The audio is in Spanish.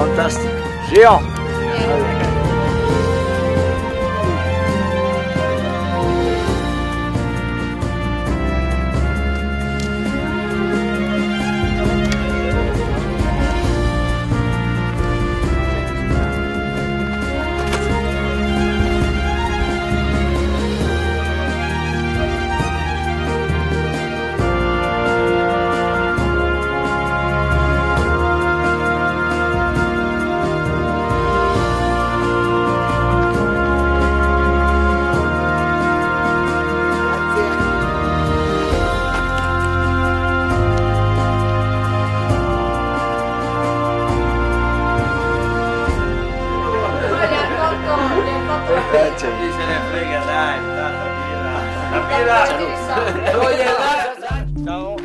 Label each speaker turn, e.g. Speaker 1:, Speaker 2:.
Speaker 1: Fantastique. Géant.
Speaker 2: cacho.
Speaker 1: Le frega la, la piedra. La
Speaker 2: piedra. Oye, la. Chao.